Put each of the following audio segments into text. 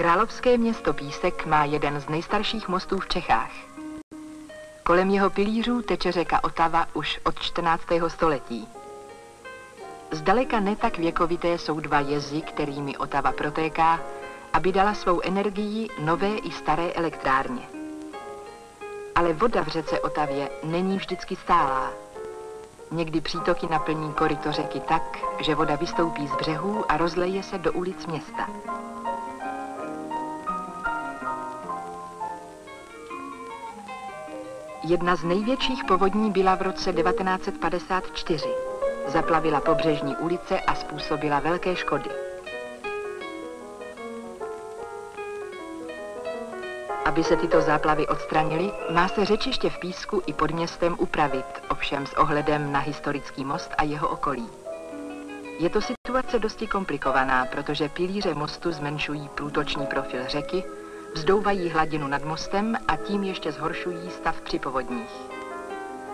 Královské město Písek má jeden z nejstarších mostů v Čechách. Kolem jeho pilířů teče řeka Otava už od 14. století. Zdaleka ne tak věkovité jsou dva jezy, kterými Otava protéká, aby dala svou energii nové i staré elektrárně. Ale voda v řece Otavě není vždycky stálá. Někdy přítoky naplní koryto řeky tak, že voda vystoupí z břehů a rozleje se do ulic města. Jedna z největších povodní byla v roce 1954. Zaplavila pobřežní ulice a způsobila velké škody. Aby se tyto záplavy odstranily, má se řečiště v Písku i pod městem upravit, ovšem s ohledem na historický most a jeho okolí. Je to situace dosti komplikovaná, protože pilíře mostu zmenšují průtoční profil řeky, vzdouvají hladinu nad mostem a tím ještě zhoršují stav při povodních.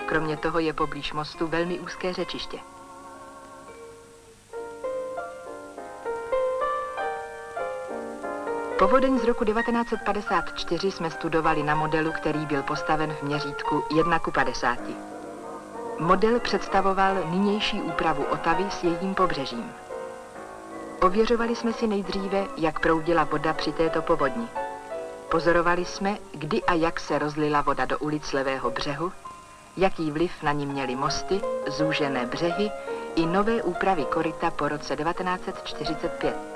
Kromě toho je poblíž mostu velmi úzké řečiště. Povodeň z roku 1954 jsme studovali na modelu, který byl postaven v měřítku 1 ku 50. Model představoval nynější úpravu Otavy s jejím pobřežím. Ověřovali jsme si nejdříve, jak proudila voda při této povodni. Pozorovali jsme, kdy a jak se rozlila voda do ulic levého břehu, jaký vliv na ní měly mosty, zúžené břehy i nové úpravy koryta po roce 1945.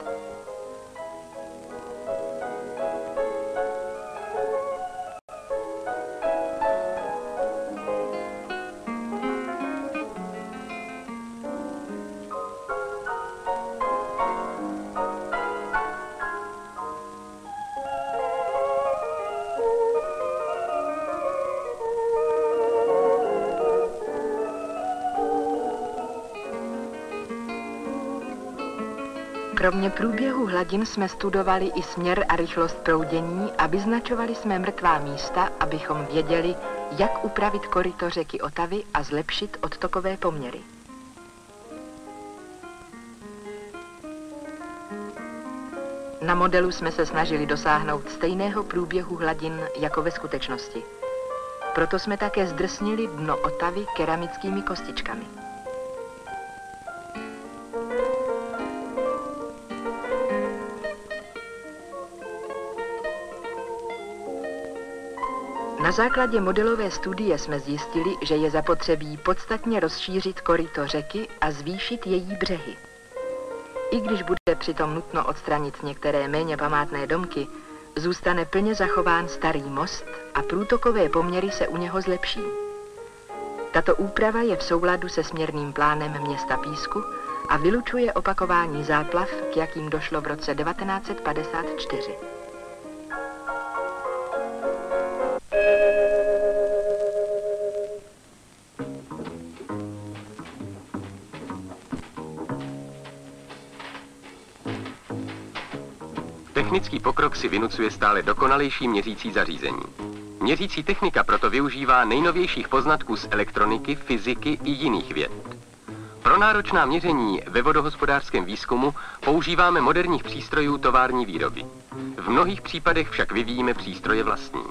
Kromě průběhu hladin jsme studovali i směr a rychlost proudění a vyznačovali jsme mrtvá místa, abychom věděli, jak upravit koryto řeky Otavy a zlepšit odtokové poměry. Na modelu jsme se snažili dosáhnout stejného průběhu hladin jako ve skutečnosti. Proto jsme také zdrsnili dno Otavy keramickými kostičkami. Na základě modelové studie jsme zjistili, že je zapotřebí podstatně rozšířit koryto řeky a zvýšit její břehy. I když bude přitom nutno odstranit některé méně památné domky, zůstane plně zachován starý most a průtokové poměry se u něho zlepší. Tato úprava je v souladu se směrným plánem města Písku a vylučuje opakování záplav, k jakým došlo v roce 1954. Technický pokrok si vynucuje stále dokonalejší měřící zařízení. Měřící technika proto využívá nejnovějších poznatků z elektroniky, fyziky i jiných věd. Pro náročná měření ve vodohospodářském výzkumu používáme moderních přístrojů tovární výroby. V mnohých případech však vyvíjíme přístroje vlastní.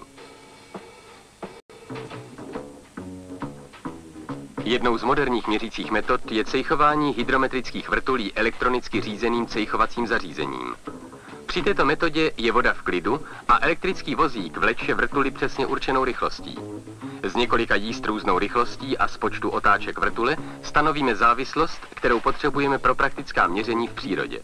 Jednou z moderních měřících metod je cejchování hydrometrických vrtulí elektronicky řízeným cejchovacím zařízením. Při této metodě je voda v klidu a elektrický vozík vleče vrtuly přesně určenou rychlostí. Z několika jíst různou rychlostí a z počtu otáček vrtule stanovíme závislost, kterou potřebujeme pro praktická měření v přírodě.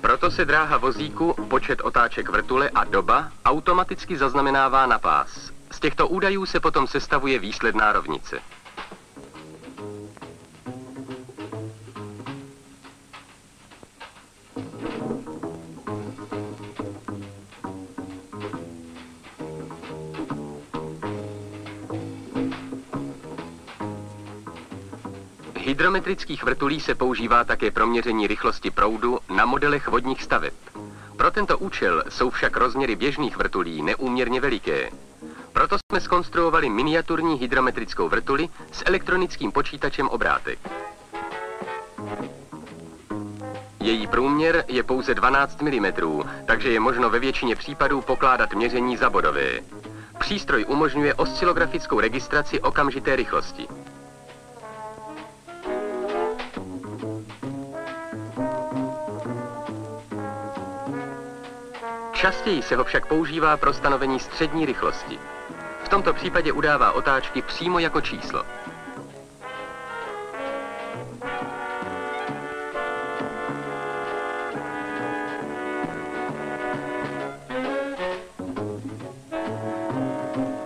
Proto se dráha vozíku, počet otáček vrtule a doba automaticky zaznamenává na pás. Z těchto údajů se potom sestavuje výsledná rovnice. Hydrometrických vrtulí se používá také pro měření rychlosti proudu na modelech vodních staveb. Pro tento účel jsou však rozměry běžných vrtulí neúměrně veliké. Proto jsme skonstruovali miniaturní hydrometrickou vrtuli s elektronickým počítačem obrátek. Její průměr je pouze 12 mm, takže je možno ve většině případů pokládat měření za bodové. Přístroj umožňuje oscilografickou registraci okamžité rychlosti. Častěji se ho však používá pro stanovení střední rychlosti. V tomto případě udává otáčky přímo jako číslo.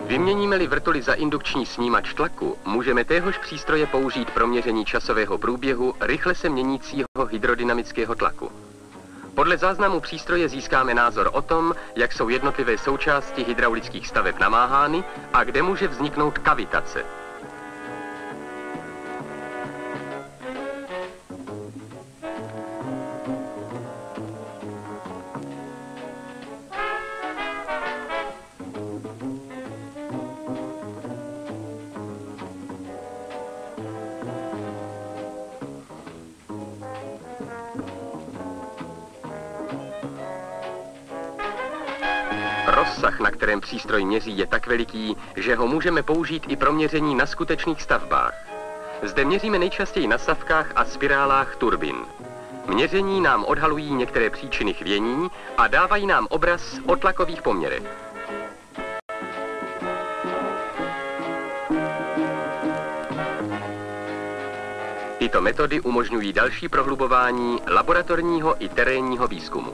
Vyměníme-li vrtuli za indukční snímač tlaku, můžeme téhož přístroje použít pro měření časového průběhu rychle se měnícího hydrodynamického tlaku. Podle záznamu přístroje získáme názor o tom, jak jsou jednotlivé součásti hydraulických staveb namáhány a kde může vzniknout kavitace. Rozsah, na kterém přístroj měří, je tak veliký, že ho můžeme použít i pro měření na skutečných stavbách. Zde měříme nejčastěji na stavkách a spirálách turbin. Měření nám odhalují některé příčiny chvění a dávají nám obraz o tlakových poměrech. Tyto metody umožňují další prohlubování laboratorního i terénního výzkumu.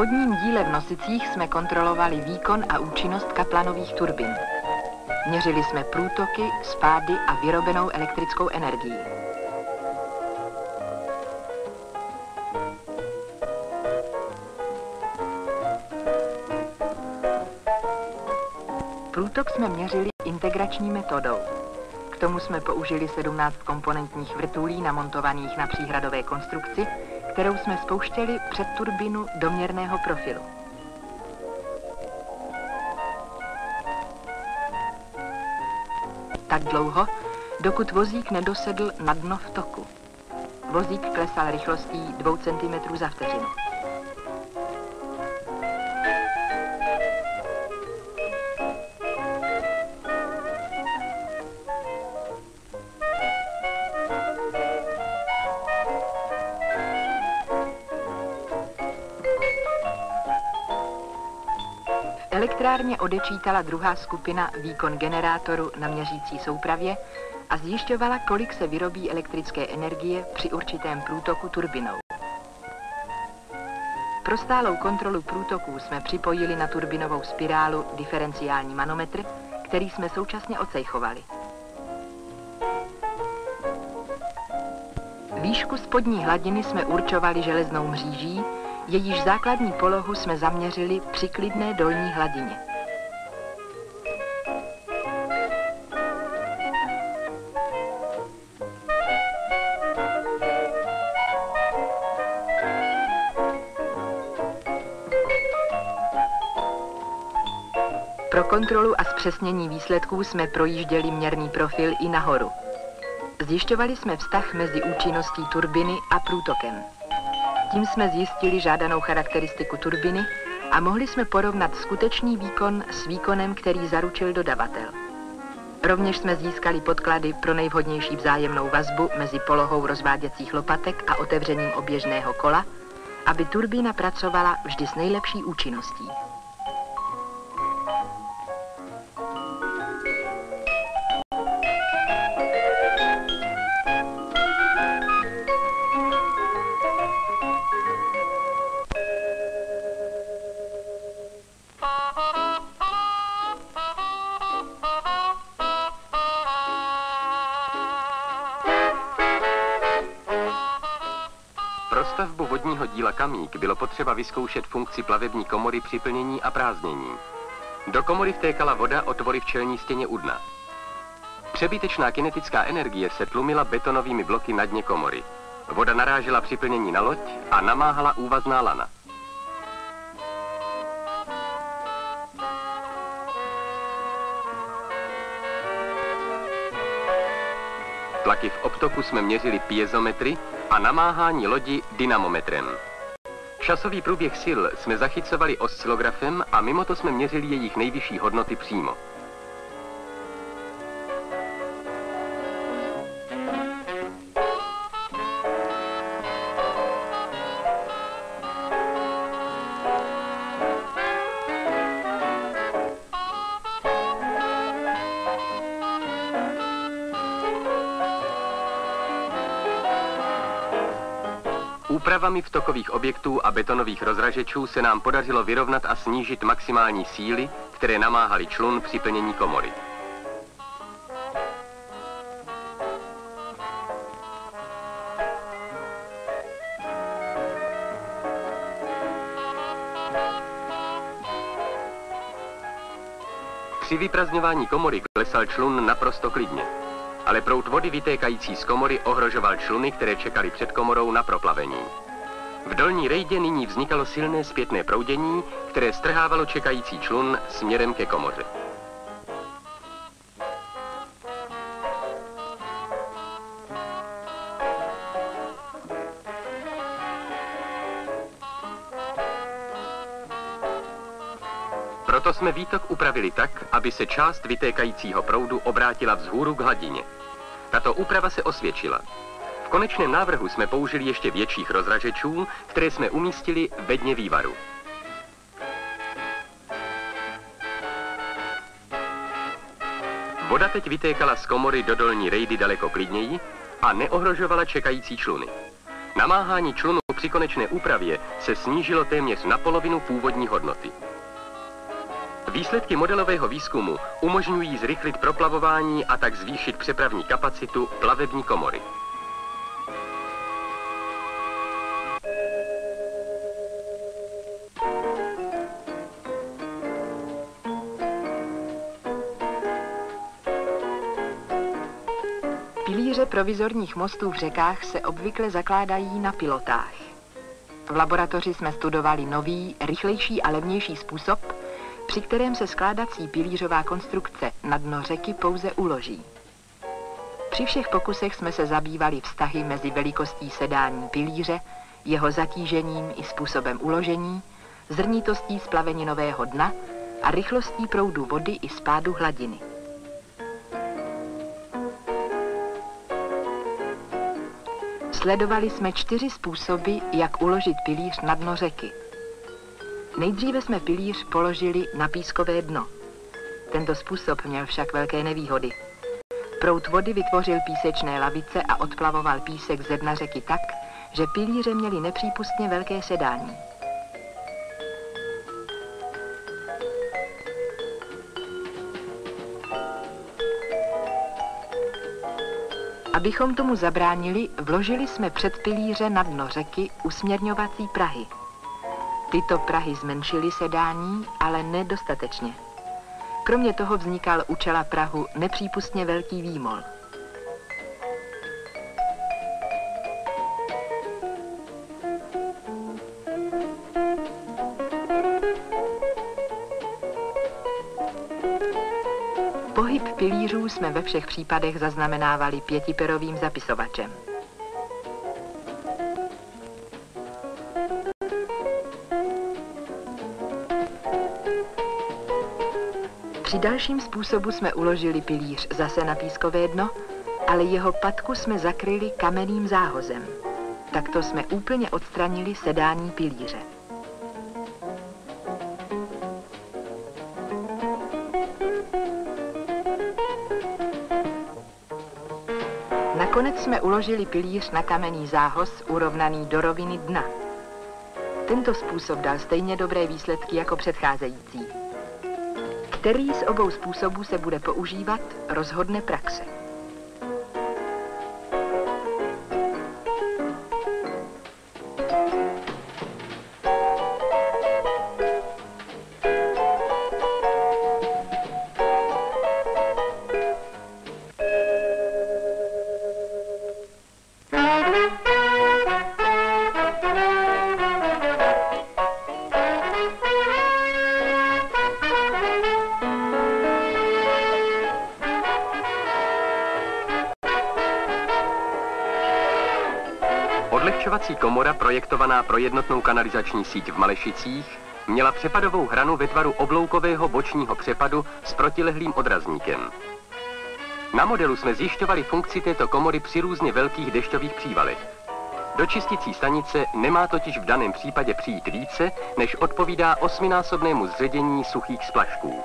Vodním díle v Nosicích jsme kontrolovali výkon a účinnost kaplanových turbin. Měřili jsme průtoky, spády a vyrobenou elektrickou energii. Průtok jsme měřili integrační metodou. K tomu jsme použili 17 komponentních vrtulí namontovaných na příhradové konstrukci, kterou jsme spouštěli před turbinu doměrného profilu. Tak dlouho, dokud vozík nedosedl na dno v toku. Vozík klesal rychlostí 2 cm za vteřinu. Elektrárně odečítala druhá skupina výkon generátoru na měřící soupravě a zjišťovala, kolik se vyrobí elektrické energie při určitém průtoku turbinou. Pro stálou kontrolu průtoků jsme připojili na turbinovou spirálu diferenciální manometr, který jsme současně ocejchovali. Výšku spodní hladiny jsme určovali železnou mříží, jejíž základní polohu jsme zaměřili při klidné dolní hladině. Pro kontrolu a zpřesnění výsledků jsme projížděli měrný profil i nahoru. Zjišťovali jsme vztah mezi účinností turbiny a průtokem. Tím jsme zjistili žádanou charakteristiku turbiny a mohli jsme porovnat skutečný výkon s výkonem, který zaručil dodavatel. Rovněž jsme získali podklady pro nejvhodnější vzájemnou vazbu mezi polohou rozváděcích lopatek a otevřením oběžného kola, aby turbína pracovala vždy s nejlepší účinností. Vodního díla Kamík bylo potřeba vyzkoušet funkci plavební komory při plnění a prázdnění. Do komory vtékala voda otvory v čelní stěně u dna. Přebytečná kinetická energie se tlumila betonovými bloky na dně komory. Voda narážela při plnění na loď a namáhala úvazná lana. Tlaky v obtoku jsme měřili piezometry a namáhání lodi dynamometrem. Časový průběh sil jsme zachycovali oscilografem a mimo to jsme měřili jejich nejvyšší hodnoty přímo. Úpravami vtokových objektů a betonových rozražečů se nám podařilo vyrovnat a snížit maximální síly, které namáhaly člun při plnění komory. Při vyprazňování komory klesal člun naprosto klidně ale prout vody vytékající z komory ohrožoval čluny, které čekali před komorou na proplavení. V dolní rejdě nyní vznikalo silné zpětné proudění, které strhávalo čekající člun směrem ke komoře. Proto jsme výtok upravili tak, aby se část vytékajícího proudu obrátila vzhůru k hladině. Tato úprava se osvědčila. Konečném návrhu jsme použili ještě větších rozražečů, které jsme umístili ve dně vývaru. Voda teď vytékala z komory do dolní rejdy daleko klidněji a neohrožovala čekající čluny. Namáhání člunu při konečné úpravě se snížilo téměř na polovinu původní hodnoty. Výsledky modelového výzkumu umožňují zrychlit proplavování a tak zvýšit přepravní kapacitu plavební komory. Provizorních mostů v řekách se obvykle zakládají na pilotách. V laboratoři jsme studovali nový, rychlejší a levnější způsob, při kterém se skládací pilířová konstrukce na dno řeky pouze uloží. Při všech pokusech jsme se zabývali vztahy mezi velikostí sedání pilíře, jeho zatížením i způsobem uložení, zrnitostí splaveninového dna a rychlostí proudu vody i spádu hladiny. Sledovali jsme čtyři způsoby, jak uložit pilíř na dno řeky. Nejdříve jsme pilíř položili na pískové dno. Tento způsob měl však velké nevýhody. Prout vody vytvořil písečné lavice a odplavoval písek ze dna řeky tak, že pilíře měly nepřípustně velké sedání. Abychom tomu zabránili, vložili jsme před pilíře na dno řeky usměrňovací prahy. Tyto prahy zmenšily sedání, ale nedostatečně. Kromě toho vznikal u čela Prahu nepřípustně velký výmol. Jsme ve všech případech zaznamenávali pětiperovým zapisovačem. Při dalším způsobu jsme uložili pilíř zase na pískové dno, ale jeho patku jsme zakryli kamenným záhozem. Takto jsme úplně odstranili sedání pilíře. Nakonec jsme uložili pilíř na kamenný zához urovnaný do roviny dna. Tento způsob dal stejně dobré výsledky jako předcházející. Který z obou způsobů se bude používat, rozhodne praxe. Projektovaná pro jednotnou kanalizační síť v Malešicích, měla přepadovou hranu ve tvaru obloukového bočního přepadu s protilehlým odrazníkem. Na modelu jsme zjišťovali funkci této komory při různě velkých dešťových přívalech. Do čistící stanice nemá totiž v daném případě přijít více, než odpovídá osminásobnému zředění suchých splašků.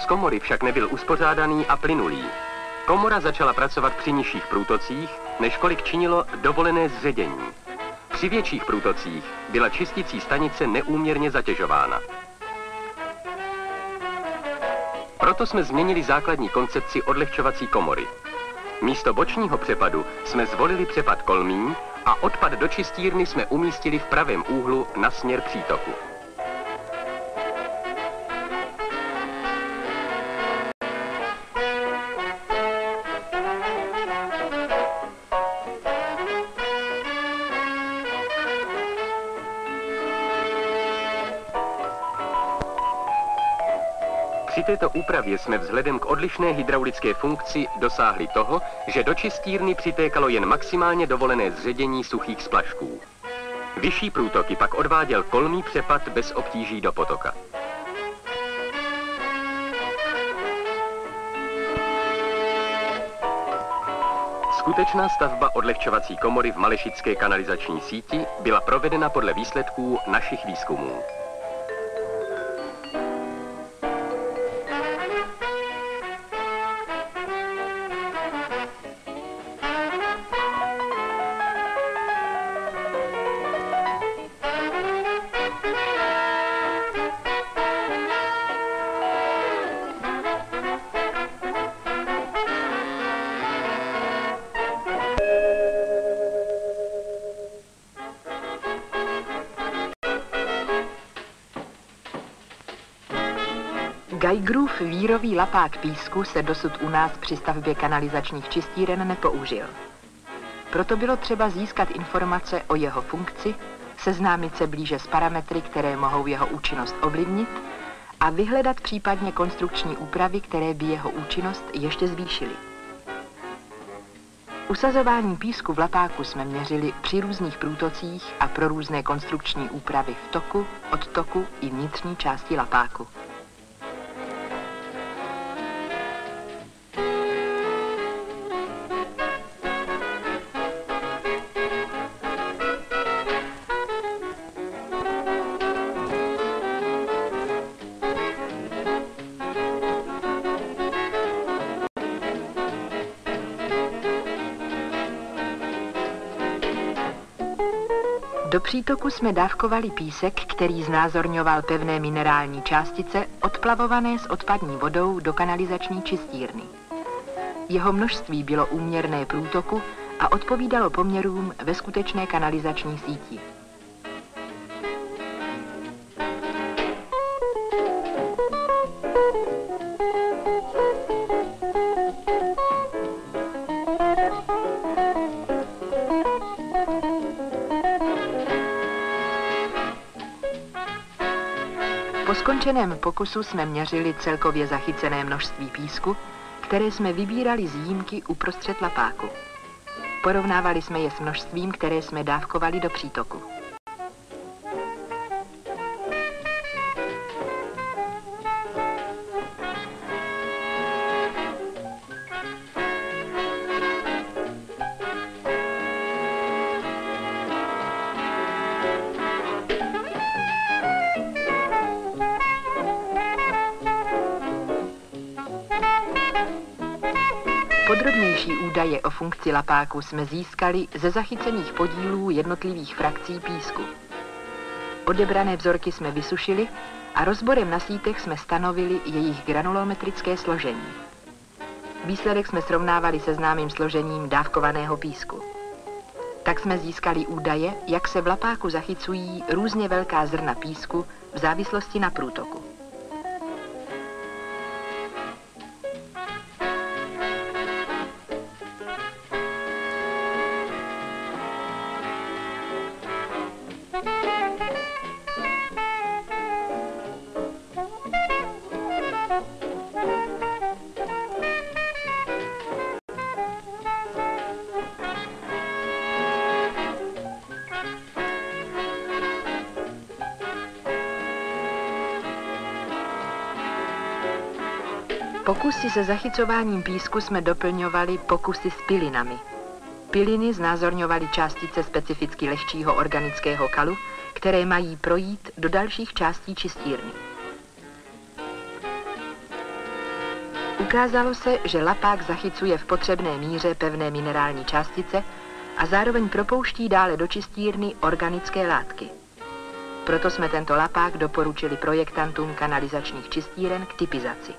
Z komory však nebyl uspořádaný a plynulý. Komora začala pracovat při nižších průtocích, než kolik činilo dovolené zředění. Při větších průtocích byla čistící stanice neúměrně zatěžována. Proto jsme změnili základní koncepci odlehčovací komory. Místo bočního přepadu jsme zvolili přepad kolmí a odpad do čistírny jsme umístili v pravém úhlu na směr přítoku. Této úpravě jsme vzhledem k odlišné hydraulické funkci dosáhli toho, že do čistírny přitékalo jen maximálně dovolené zředění suchých splašků. Vyšší průtoky pak odváděl kolmý přepad bez obtíží do potoka. Skutečná stavba odlehčovací komory v Malešické kanalizační síti byla provedena podle výsledků našich výzkumů. Vírový lapák písku se dosud u nás při stavbě kanalizačních čistíren nepoužil. Proto bylo třeba získat informace o jeho funkci, seznámit se blíže s parametry, které mohou jeho účinnost ovlivnit a vyhledat případně konstrukční úpravy, které by jeho účinnost ještě zvýšily. Usazování písku v lapáku jsme měřili při různých průtocích a pro různé konstrukční úpravy v toku, odtoku i vnitřní části lapáku. Přítoku jsme dávkovali písek, který znázorňoval pevné minerální částice odplavované s odpadní vodou do kanalizační čistírny. Jeho množství bylo úměrné průtoku a odpovídalo poměrům ve skutečné kanalizační síti. Skončeném pokusu jsme měřili celkově zachycené množství písku, které jsme vybírali z jímky uprostřed lapáku. Porovnávali jsme je s množstvím, které jsme dávkovali do přítoku. Funkci lapáku jsme získali ze zachycených podílů jednotlivých frakcí písku. Odebrané vzorky jsme vysušili a rozborem na sítech jsme stanovili jejich granulometrické složení. Výsledek jsme srovnávali se známým složením dávkovaného písku. Tak jsme získali údaje, jak se v lapáku zachycují různě velká zrna písku v závislosti na průtoku. Pokusy se zachycováním písku jsme doplňovali pokusy s pilinami. Piliny znázorňovaly částice specificky lehčího organického kalu, které mají projít do dalších částí čistírny. Ukázalo se, že lapák zachycuje v potřebné míře pevné minerální částice a zároveň propouští dále do čistírny organické látky. Proto jsme tento lapák doporučili projektantům kanalizačních čistíren k typizaci.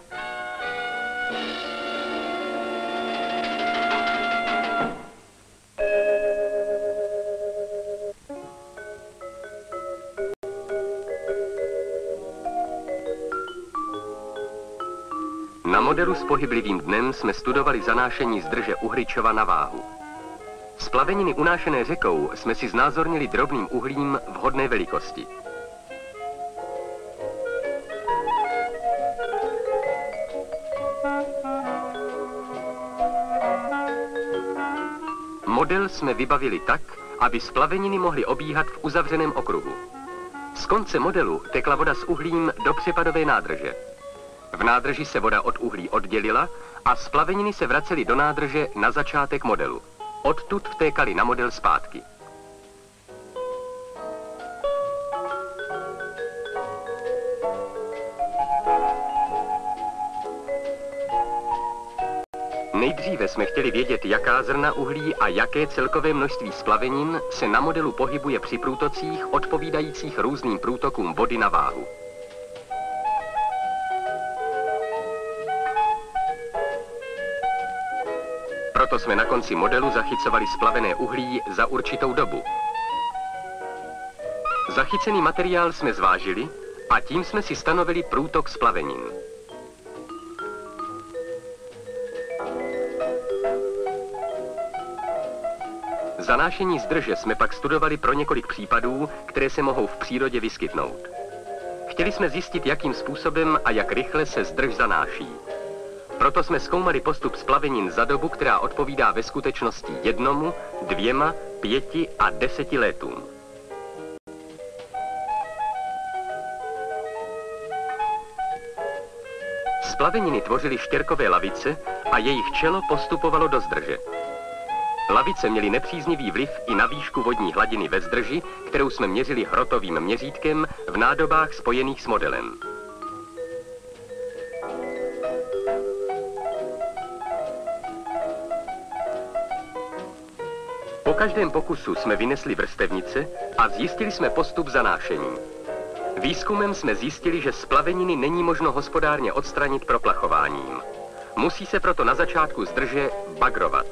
Na modelu s pohyblivým dnem jsme studovali zanášení zdrže Uhryčova na váhu. Splaveniny unášené řekou jsme si znázornili drobným uhlím vhodné velikosti. Model jsme vybavili tak, aby splaveniny mohly obíhat v uzavřeném okruhu. Z konce modelu tekla voda s uhlím do přepadové nádrže. V nádrži se voda od uhlí oddělila a splaveniny se vracely do nádrže na začátek modelu. Odtud vtékaly na model zpátky. Nejdříve jsme chtěli vědět, jaká zrna uhlí a jaké celkové množství splavenin se na modelu pohybuje při průtocích odpovídajících různým průtokům vody na váhu. Proto jsme na konci modelu zachycovali splavené uhlí za určitou dobu. Zachycený materiál jsme zvážili a tím jsme si stanovili průtok splavenin. Zanášení zdrže jsme pak studovali pro několik případů, které se mohou v přírodě vyskytnout. Chtěli jsme zjistit, jakým způsobem a jak rychle se zdrž zanáší. Proto jsme zkoumali postup splavenin za dobu, která odpovídá ve skutečnosti jednomu, dvěma, pěti a deseti letům. Splaveniny tvořily štěrkové lavice a jejich čelo postupovalo do zdrže. Lavice měly nepříznivý vliv i na výšku vodní hladiny ve zdrži, kterou jsme měřili hrotovým měřítkem v nádobách spojených s modelem. Každém pokusu jsme vynesli vrstevnice a zjistili jsme postup zanášení. Výzkumem jsme zjistili, že splaveniny není možno hospodárně odstranit proplachováním. Musí se proto na začátku zdrže bagrovat.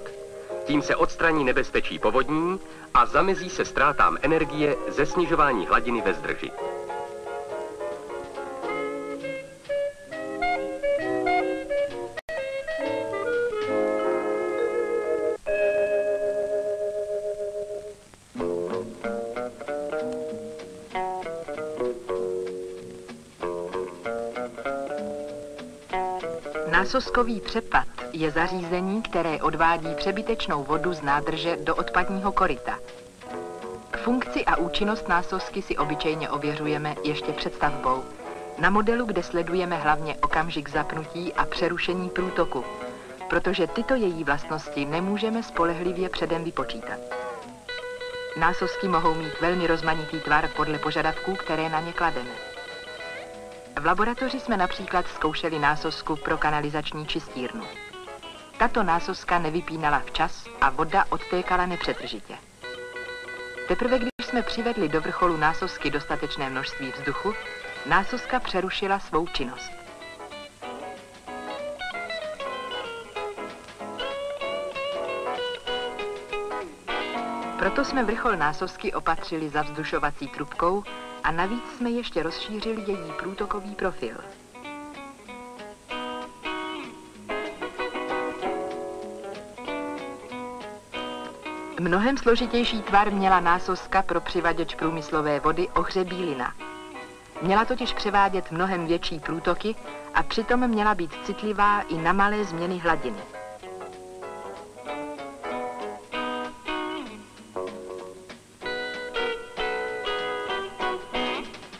Tím se odstraní nebezpečí povodní a zamezí se ztrátám energie ze snižování hladiny ve zdrži. Násoskový přepad je zařízení, které odvádí přebytečnou vodu z nádrže do odpadního koryta. Funkci a účinnost násosky si obyčejně ověřujeme ještě před stavbou. Na modelu, kde sledujeme hlavně okamžik zapnutí a přerušení průtoku, protože tyto její vlastnosti nemůžeme spolehlivě předem vypočítat. Násosky mohou mít velmi rozmanitý tvar podle požadavků, které na ně klademe. V laboratoři jsme například zkoušeli násosku pro kanalizační čistírnu. Tato násoska nevypínala včas a voda odtékala nepřetržitě. Teprve když jsme přivedli do vrcholu násosky dostatečné množství vzduchu, násoska přerušila svou činnost. Proto jsme vrchol násosky opatřili zavzdušovací trubkou a navíc jsme ještě rozšířili její průtokový profil. Mnohem složitější tvar měla násoska pro přivaděč průmyslové vody ohřebílina. Měla totiž převádět mnohem větší průtoky a přitom měla být citlivá i na malé změny hladiny.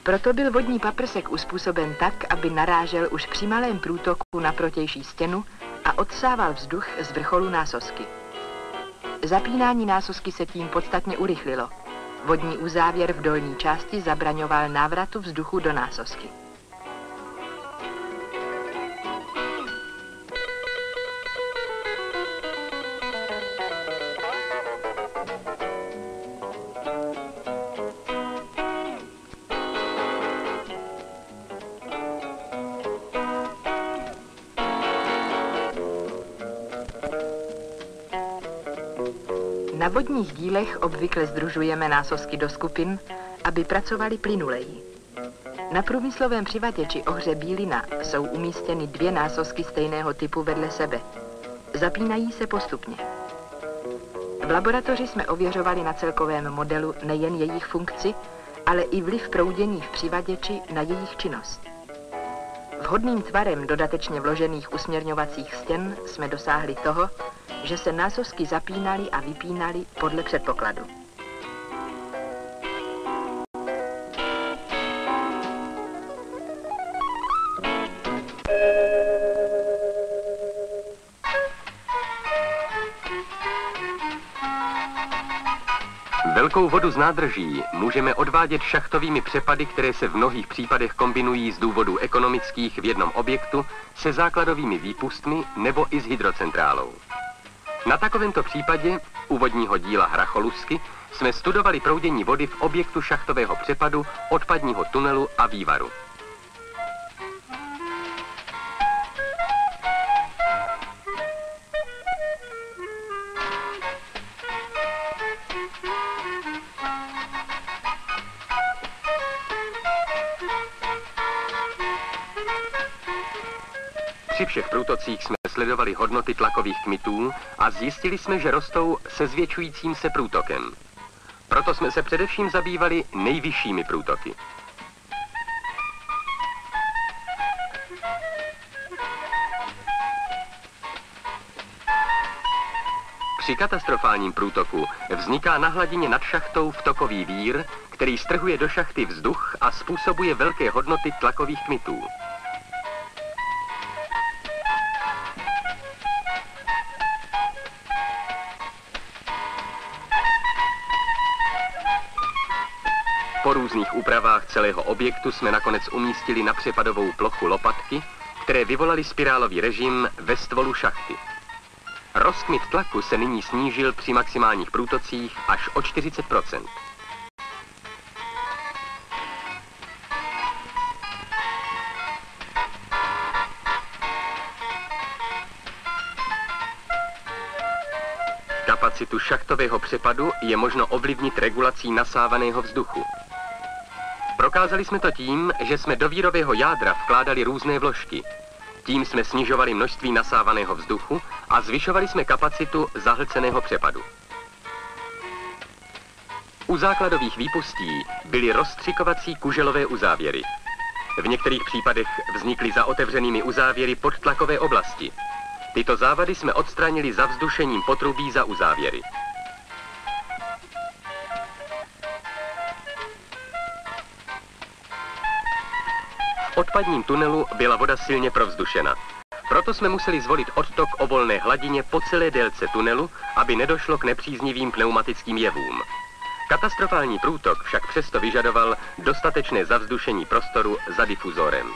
Proto byl vodní paprsek uspůsoben tak, aby narážel už při malém průtoku na protější stěnu a odsával vzduch z vrcholu násosky. Zapínání násosky se tím podstatně urychlilo. Vodní uzávěr v dolní části zabraňoval návratu vzduchu do násosky. Vodních dílech obvykle združujeme násosky do skupin, aby pracovali plynuleji. Na průmyslovém přivaděči ohře Bílina jsou umístěny dvě násosky stejného typu vedle sebe. Zapínají se postupně. V laboratoři jsme ověřovali na celkovém modelu nejen jejich funkci, ale i vliv proudění v přivaděči na jejich činnost. Vhodným tvarem dodatečně vložených usměrňovacích stěn jsme dosáhli toho, že se násosky zapínaly a vypínaly podle předpokladu. Velkou vodu z nádrží můžeme odvádět šachtovými přepady, které se v mnohých případech kombinují z důvodů ekonomických v jednom objektu se základovými výpustmi nebo i s hydrocentrálou. Na takovémto případě úvodního díla Hracholusky jsme studovali proudění vody v objektu šachtového přepadu, odpadního tunelu a vývaru. Při všech průtocích jsme sledovali hodnoty tlakových kmitů a zjistili jsme, že rostou se zvětšujícím se průtokem. Proto jsme se především zabývali nejvyššími průtoky. Při katastrofálním průtoku vzniká na hladině nad šachtou vtokový vír, který strhuje do šachty vzduch a způsobuje velké hodnoty tlakových kmitů. Po různých úpravách celého objektu jsme nakonec umístili na přepadovou plochu lopatky, které vyvolali spirálový režim ve stvolu šachty. Rozkmit tlaku se nyní snížil při maximálních průtocích až o 40% Kapacitu šachtového přepadu je možno ovlivnit regulací nasávaného vzduchu. Prokázali jsme to tím, že jsme do vírového jádra vkládali různé vložky. Tím jsme snižovali množství nasávaného vzduchu a zvyšovali jsme kapacitu zahlceného přepadu. U základových výpustí byly rozstřikovací kuželové uzávěry. V některých případech vznikly za otevřenými uzávěry podtlakové oblasti. Tyto závady jsme odstranili zavzdušením potrubí za uzávěry. Odpadním tunelu byla voda silně provzdušena. Proto jsme museli zvolit odtok o volné hladině po celé délce tunelu, aby nedošlo k nepříznivým pneumatickým jevům. Katastrofální průtok však přesto vyžadoval dostatečné zavzdušení prostoru za difuzorem.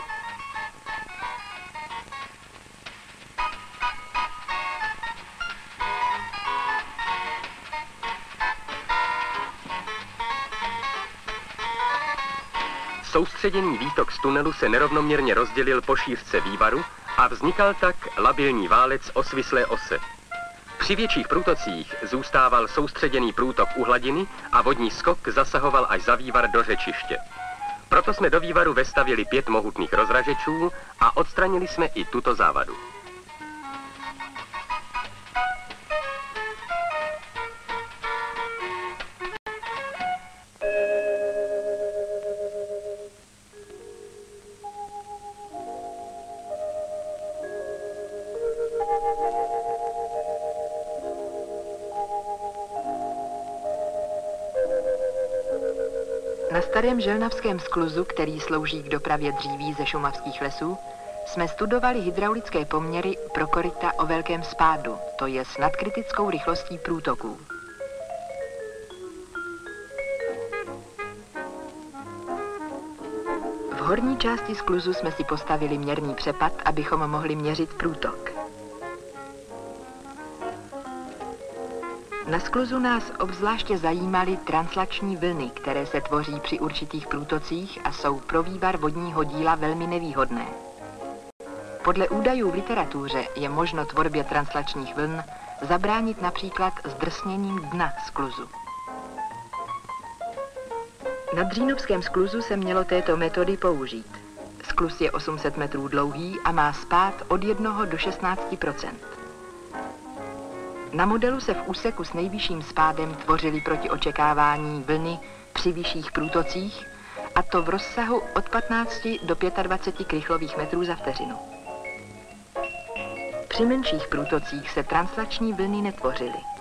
Soustředěný výtok z tunelu se nerovnoměrně rozdělil po šířce vývaru a vznikal tak labilní válec o svislé ose. Při větších průtocích zůstával soustředěný průtok u hladiny a vodní skok zasahoval až za vývar do řečiště. Proto jsme do vývaru vestavili pět mohutných rozražečů a odstranili jsme i tuto závadu. Starém želnavském skluzu, který slouží k dopravě dříví ze šumavských lesů, jsme studovali hydraulické poměry pro koryta o velkém spádu, to je s nadkritickou rychlostí průtoků. V horní části skluzu jsme si postavili měrný přepad, abychom mohli měřit průtok. Na skluzu nás obzvláště zajímaly translační vlny, které se tvoří při určitých průtocích a jsou pro vývar vodního díla velmi nevýhodné. Podle údajů v literatuře je možno tvorbě translačních vln zabránit například zdrsněním dna skluzu. Na Dřínovském skluzu se mělo této metody použít. Skluz je 800 metrů dlouhý a má spát od 1 do 16 Na modelu se v úseku s nejvyšším spádem tvořily proti očekávání vlny při vyšších průtocích, a to v rozsahu od 15 do 25 krychlových metrů za vteřinu. Při menších průtocích se translační vlny netvořily.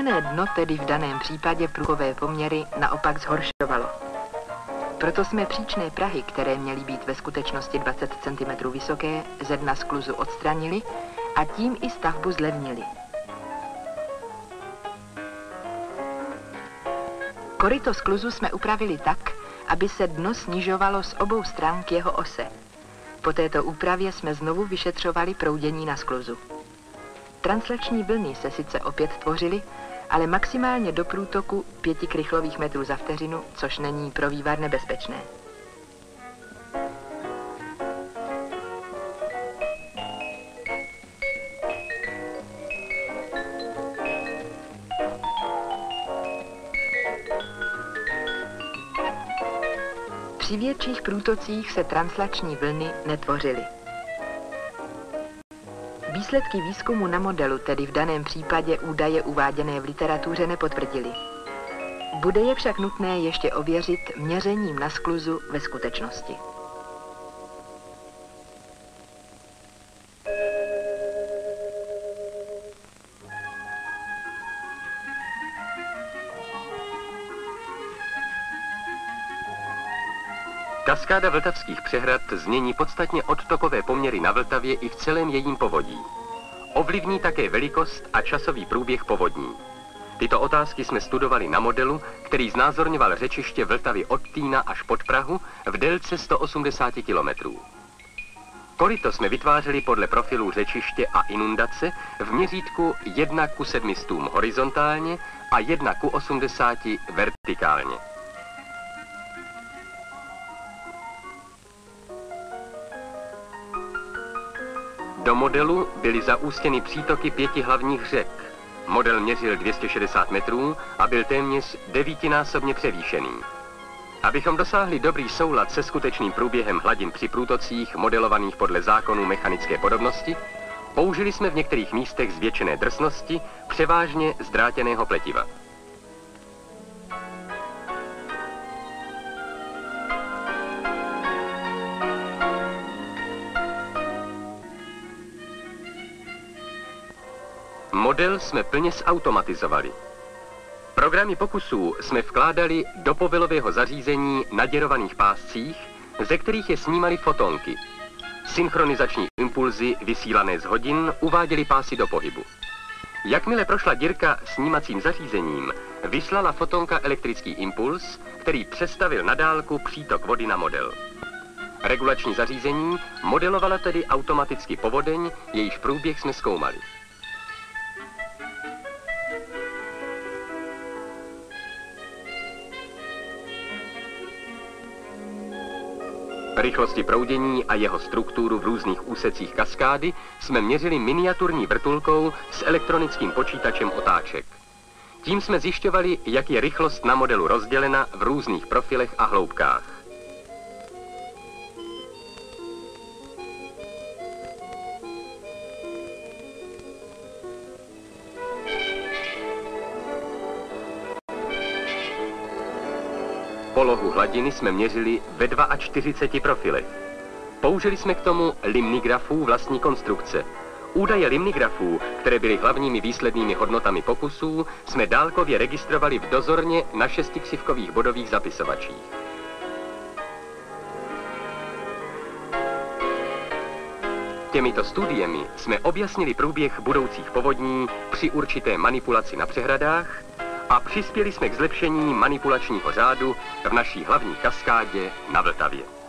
Zdrsněné dno tedy v daném případě průchové poměry naopak zhoršovalo. Proto jsme příčné Prahy, které měly být ve skutečnosti 20 cm vysoké, ze dna skluzu odstranili a tím i stavbu zlevnili. Koryto skluzu jsme upravili tak, aby se dno snižovalo z obou stran k jeho ose. Po této úpravě jsme znovu vyšetřovali proudění na skluzu. Translační vlny se sice opět tvořily, ale maximálně do průtoku pěti krychlových metrů za vteřinu, což není pro vývar nebezpečné. Při větších průtocích se translační vlny netvořily. Výsledky výzkumu na modelu, tedy v daném případě údaje uváděné v literatuře, nepotvrdili. Bude je však nutné ještě ověřit měřením na skluzu ve skutečnosti. Kaskáda vltavských přehrad změní podstatně odtokové poměry na Vltavě i v celém jejím povodí. Ovlivní také velikost a časový průběh povodní. Tyto otázky jsme studovali na modelu, který znázorňoval řečiště Vltavy od Týna až pod Prahu v délce 180 km. Koryto jsme vytvářeli podle profilů řečiště a inundace v měřítku 1 ku 700 horizontálně a 1 ku 80 vertikálně. Do modelu byly zaústěny přítoky pěti hlavních řek. Model měřil 260 metrů a byl téměř devítinásobně převýšený. Abychom dosáhli dobrý soulad se skutečným průběhem hladin při průtocích modelovaných podle zákonů mechanické podobnosti, použili jsme v některých místech zvětšené drsnosti, převážně zdrátěného pletiva. Model jsme plně zautomatizovali. Programy pokusů jsme vkládali do povilového zařízení na děrovaných páscích, ze kterých je snímali fotonky. Synchronizační impulzy vysílané z hodin uváděly pásy do pohybu. Jakmile prošla dírka snímacím zařízením, vyslala fotonka elektrický impuls, který přestavil na dálku přítok vody na model. Regulační zařízení modelovala tedy automaticky povodeň, jejíž průběh jsme zkoumali. Rychlosti proudění a jeho strukturu v různých úsecích kaskády jsme měřili miniaturní vrtulkou s elektronickým počítačem otáček. Tím jsme zjišťovali, jak je rychlost na modelu rozdělena v různých profilech a hloubkách. Polohu hladiny jsme měřili ve 42 profilech. Použili jsme k tomu limnigrafů vlastní konstrukce. Údaje limnigrafů, které byly hlavními výslednými hodnotami pokusů, jsme dálkově registrovali v dozorně na šestikřivkových bodových zapisovačích. Těmito studiemi jsme objasnili průběh budoucích povodní při určité manipulaci na přehradách a přispěli jsme k zlepšení manipulačního řádu v naší hlavní kaskádě na Vltavě.